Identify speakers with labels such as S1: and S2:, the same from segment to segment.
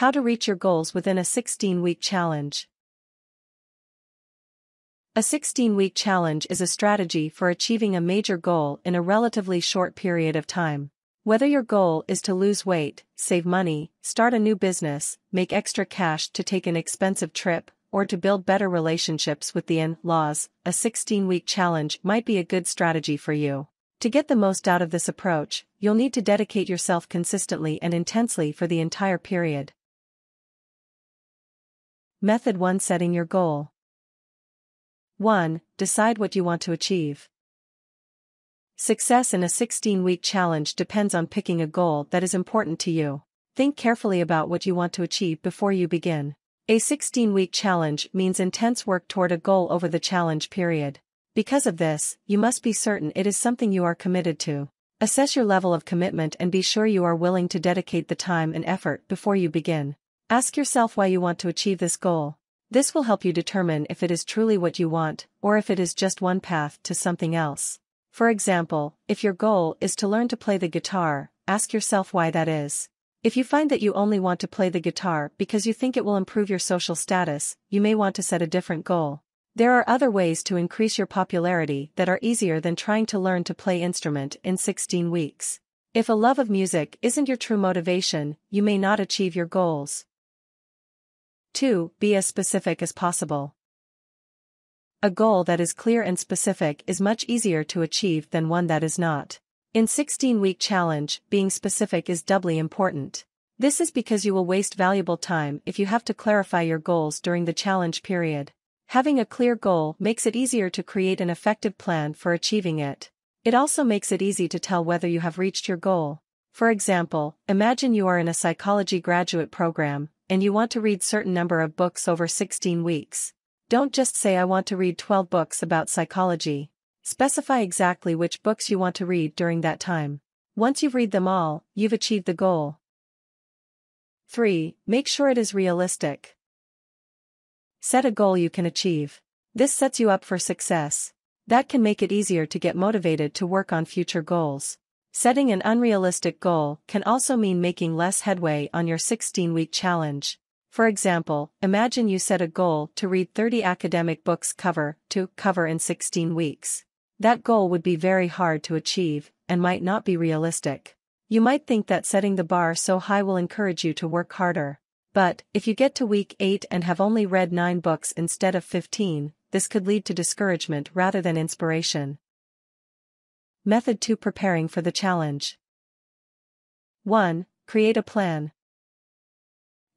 S1: How to reach your goals within a 16-week challenge. A 16-week challenge is a strategy for achieving a major goal in a relatively short period of time. Whether your goal is to lose weight, save money, start a new business, make extra cash to take an expensive trip, or to build better relationships with the in-laws, a 16-week challenge might be a good strategy for you. To get the most out of this approach, you'll need to dedicate yourself consistently and intensely for the entire period. Method 1 Setting your goal. 1. Decide what you want to achieve. Success in a 16-week challenge depends on picking a goal that is important to you. Think carefully about what you want to achieve before you begin. A 16-week challenge means intense work toward a goal over the challenge period. Because of this, you must be certain it is something you are committed to. Assess your level of commitment and be sure you are willing to dedicate the time and effort before you begin. Ask yourself why you want to achieve this goal. This will help you determine if it is truly what you want, or if it is just one path to something else. For example, if your goal is to learn to play the guitar, ask yourself why that is. If you find that you only want to play the guitar because you think it will improve your social status, you may want to set a different goal. There are other ways to increase your popularity that are easier than trying to learn to play instrument in 16 weeks. If a love of music isn't your true motivation, you may not achieve your goals. 2. Be as specific as possible. A goal that is clear and specific is much easier to achieve than one that is not. In 16-week challenge, being specific is doubly important. This is because you will waste valuable time if you have to clarify your goals during the challenge period. Having a clear goal makes it easier to create an effective plan for achieving it. It also makes it easy to tell whether you have reached your goal. For example, imagine you are in a psychology graduate program, and you want to read certain number of books over 16 weeks. Don't just say I want to read 12 books about psychology. Specify exactly which books you want to read during that time. Once you've read them all, you've achieved the goal. 3. Make sure it is realistic. Set a goal you can achieve. This sets you up for success. That can make it easier to get motivated to work on future goals. Setting an unrealistic goal can also mean making less headway on your 16-week challenge. For example, imagine you set a goal to read 30 academic books cover to cover in 16 weeks. That goal would be very hard to achieve and might not be realistic. You might think that setting the bar so high will encourage you to work harder. But, if you get to week 8 and have only read 9 books instead of 15, this could lead to discouragement rather than inspiration. Method 2 Preparing for the challenge. 1. Create a plan.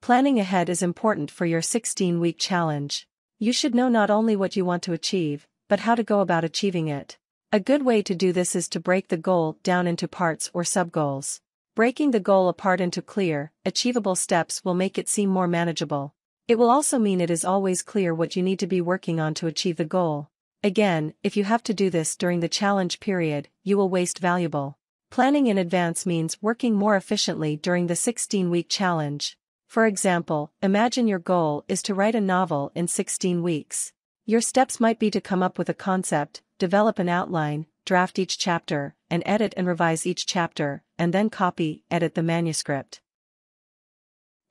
S1: Planning ahead is important for your 16-week challenge. You should know not only what you want to achieve, but how to go about achieving it. A good way to do this is to break the goal down into parts or sub-goals. Breaking the goal apart into clear, achievable steps will make it seem more manageable. It will also mean it is always clear what you need to be working on to achieve the goal. Again, if you have to do this during the challenge period, you will waste valuable. Planning in advance means working more efficiently during the 16-week challenge. For example, imagine your goal is to write a novel in 16 weeks. Your steps might be to come up with a concept, develop an outline, draft each chapter, and edit and revise each chapter, and then copy, edit the manuscript.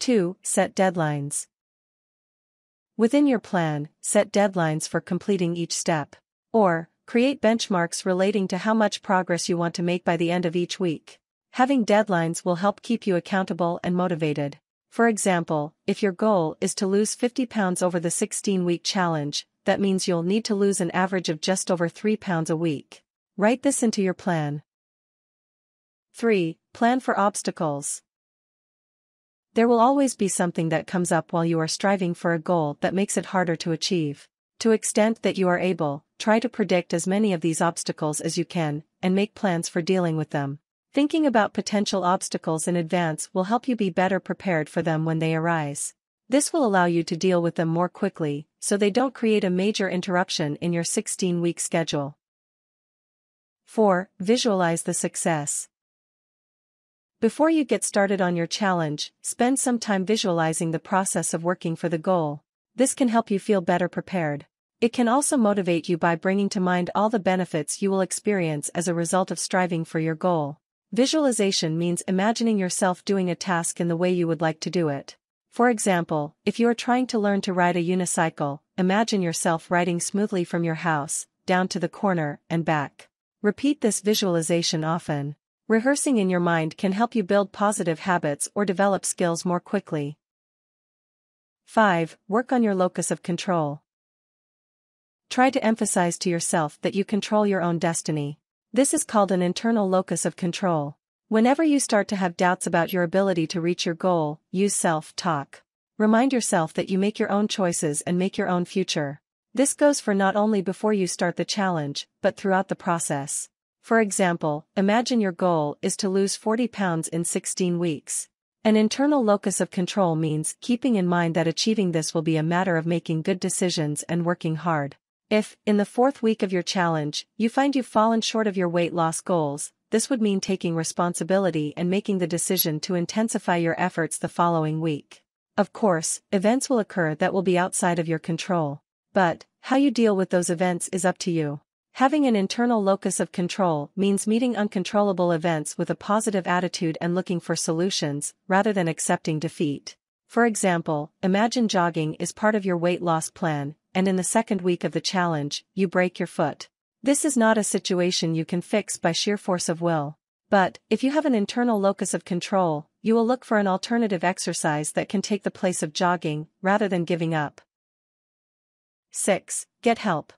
S1: 2. Set deadlines. Within your plan, set deadlines for completing each step. Or, create benchmarks relating to how much progress you want to make by the end of each week. Having deadlines will help keep you accountable and motivated. For example, if your goal is to lose 50 pounds over the 16-week challenge, that means you'll need to lose an average of just over 3 pounds a week. Write this into your plan. 3. Plan for obstacles. There will always be something that comes up while you are striving for a goal that makes it harder to achieve. To extent that you are able, try to predict as many of these obstacles as you can, and make plans for dealing with them. Thinking about potential obstacles in advance will help you be better prepared for them when they arise. This will allow you to deal with them more quickly, so they don't create a major interruption in your 16-week schedule. 4. Visualize the success. Before you get started on your challenge, spend some time visualizing the process of working for the goal. This can help you feel better prepared. It can also motivate you by bringing to mind all the benefits you will experience as a result of striving for your goal. Visualization means imagining yourself doing a task in the way you would like to do it. For example, if you are trying to learn to ride a unicycle, imagine yourself riding smoothly from your house, down to the corner, and back. Repeat this visualization often. Rehearsing in your mind can help you build positive habits or develop skills more quickly. 5. Work on your locus of control. Try to emphasize to yourself that you control your own destiny. This is called an internal locus of control. Whenever you start to have doubts about your ability to reach your goal, use self-talk. Remind yourself that you make your own choices and make your own future. This goes for not only before you start the challenge, but throughout the process. For example, imagine your goal is to lose 40 pounds in 16 weeks. An internal locus of control means keeping in mind that achieving this will be a matter of making good decisions and working hard. If, in the fourth week of your challenge, you find you've fallen short of your weight loss goals, this would mean taking responsibility and making the decision to intensify your efforts the following week. Of course, events will occur that will be outside of your control. But, how you deal with those events is up to you. Having an internal locus of control means meeting uncontrollable events with a positive attitude and looking for solutions, rather than accepting defeat. For example, imagine jogging is part of your weight loss plan, and in the second week of the challenge, you break your foot. This is not a situation you can fix by sheer force of will. But, if you have an internal locus of control, you will look for an alternative exercise that can take the place of jogging, rather than giving up. 6. Get help.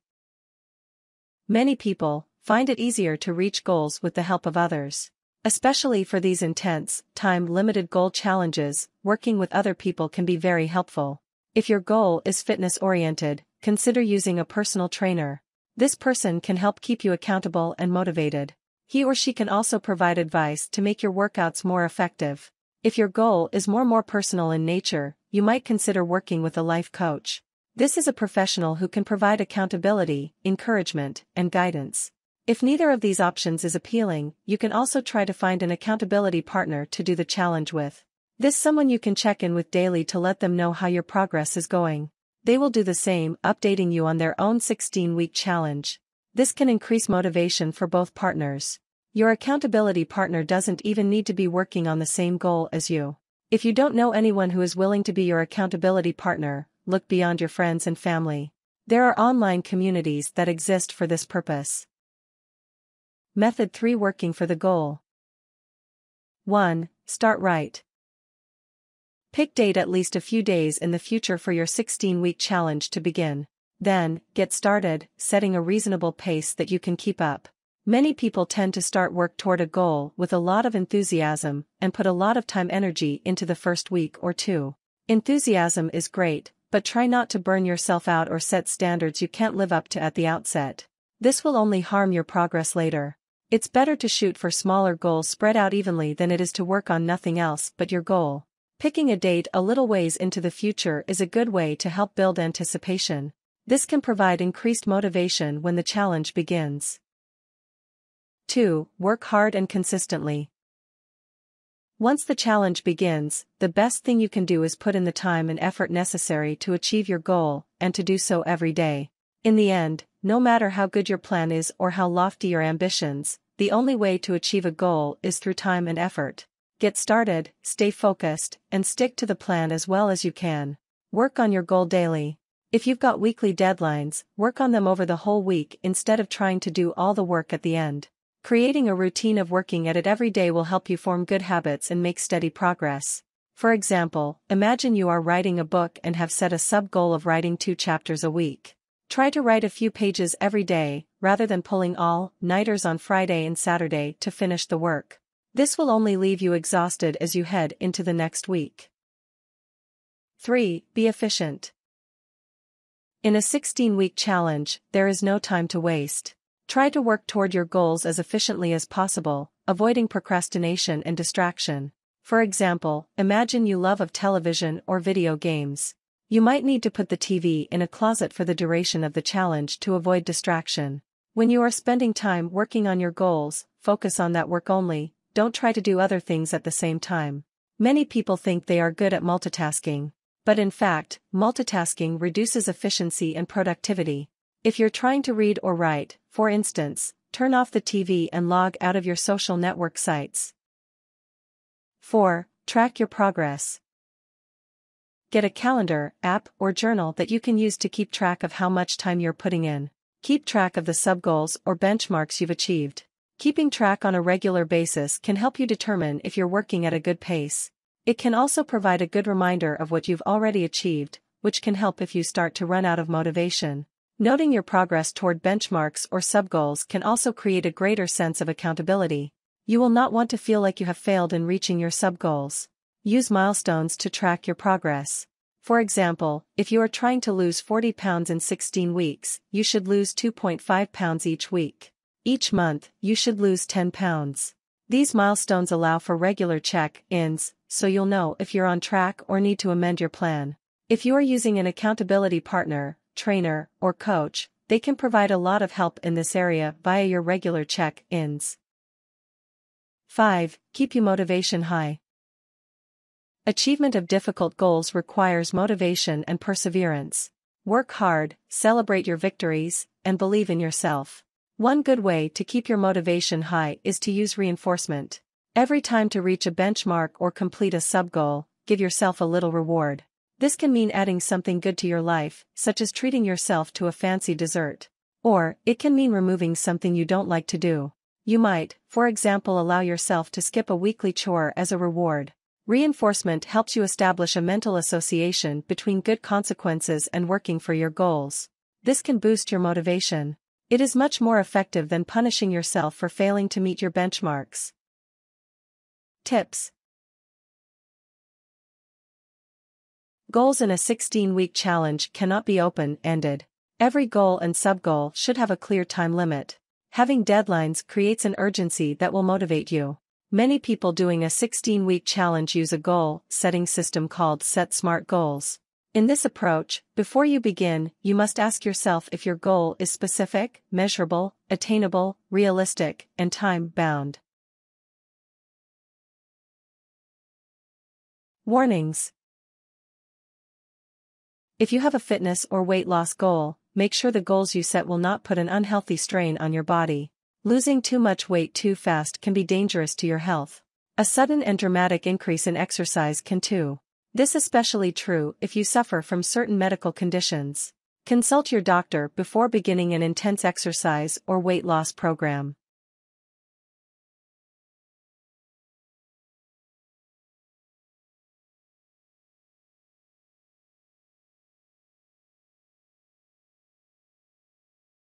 S1: Many people find it easier to reach goals with the help of others. Especially for these intense, time-limited goal challenges, working with other people can be very helpful. If your goal is fitness-oriented, consider using a personal trainer. This person can help keep you accountable and motivated. He or she can also provide advice to make your workouts more effective. If your goal is more more personal in nature, you might consider working with a life coach. This is a professional who can provide accountability, encouragement, and guidance. If neither of these options is appealing, you can also try to find an accountability partner to do the challenge with. This someone you can check in with daily to let them know how your progress is going. They will do the same, updating you on their own 16-week challenge. This can increase motivation for both partners. Your accountability partner doesn't even need to be working on the same goal as you. If you don't know anyone who is willing to be your accountability partner, look beyond your friends and family. There are online communities that exist for this purpose. Method 3 Working for the Goal 1. Start right. Pick date at least a few days in the future for your 16-week challenge to begin. Then, get started, setting a reasonable pace that you can keep up. Many people tend to start work toward a goal with a lot of enthusiasm and put a lot of time energy into the first week or two. Enthusiasm is great, but try not to burn yourself out or set standards you can't live up to at the outset. This will only harm your progress later. It's better to shoot for smaller goals spread out evenly than it is to work on nothing else but your goal. Picking a date a little ways into the future is a good way to help build anticipation. This can provide increased motivation when the challenge begins. 2. Work hard and consistently. Once the challenge begins, the best thing you can do is put in the time and effort necessary to achieve your goal, and to do so every day. In the end, no matter how good your plan is or how lofty your ambitions, the only way to achieve a goal is through time and effort. Get started, stay focused, and stick to the plan as well as you can. Work on your goal daily. If you've got weekly deadlines, work on them over the whole week instead of trying to do all the work at the end. Creating a routine of working at it every day will help you form good habits and make steady progress. For example, imagine you are writing a book and have set a sub-goal of writing two chapters a week. Try to write a few pages every day, rather than pulling all-nighters on Friday and Saturday to finish the work. This will only leave you exhausted as you head into the next week. 3. Be efficient. In a 16-week challenge, there is no time to waste. Try to work toward your goals as efficiently as possible, avoiding procrastination and distraction. For example, imagine you love of television or video games. You might need to put the TV in a closet for the duration of the challenge to avoid distraction. When you are spending time working on your goals, focus on that work only, don't try to do other things at the same time. Many people think they are good at multitasking. But in fact, multitasking reduces efficiency and productivity. If you're trying to read or write, for instance, turn off the TV and log out of your social network sites. 4. Track your progress. Get a calendar, app, or journal that you can use to keep track of how much time you're putting in. Keep track of the sub-goals or benchmarks you've achieved. Keeping track on a regular basis can help you determine if you're working at a good pace. It can also provide a good reminder of what you've already achieved, which can help if you start to run out of motivation. Noting your progress toward benchmarks or sub-goals can also create a greater sense of accountability. You will not want to feel like you have failed in reaching your sub-goals. Use milestones to track your progress. For example, if you are trying to lose 40 pounds in 16 weeks, you should lose 2.5 pounds each week. Each month, you should lose 10 pounds. These milestones allow for regular check-ins, so you'll know if you're on track or need to amend your plan. If you are using an accountability partner, trainer, or coach, they can provide a lot of help in this area via your regular check-ins. 5. Keep your motivation high. Achievement of difficult goals requires motivation and perseverance. Work hard, celebrate your victories, and believe in yourself. One good way to keep your motivation high is to use reinforcement. Every time to reach a benchmark or complete a sub-goal, give yourself a little reward. This can mean adding something good to your life, such as treating yourself to a fancy dessert. Or, it can mean removing something you don't like to do. You might, for example allow yourself to skip a weekly chore as a reward. Reinforcement helps you establish a mental association between good consequences and working for your goals. This can boost your motivation. It is much more effective than punishing yourself for failing to meet your benchmarks. Tips Goals in a 16-week challenge cannot be open-ended. Every goal and sub-goal should have a clear time limit. Having deadlines creates an urgency that will motivate you. Many people doing a 16-week challenge use a goal-setting system called Set Smart Goals. In this approach, before you begin, you must ask yourself if your goal is specific, measurable, attainable, realistic, and time-bound. Warnings If you have a fitness or weight loss goal, make sure the goals you set will not put an unhealthy strain on your body. Losing too much weight too fast can be dangerous to your health. A sudden and dramatic increase in exercise can too. This is especially true if you suffer from certain medical conditions. Consult your doctor before beginning an intense exercise or weight loss program.